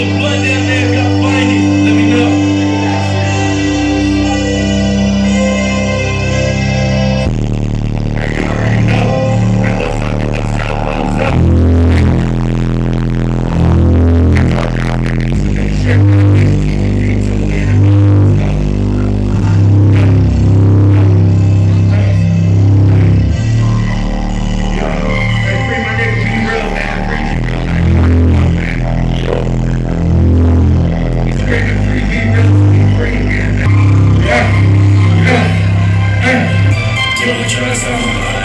o planeta. Jerusalem.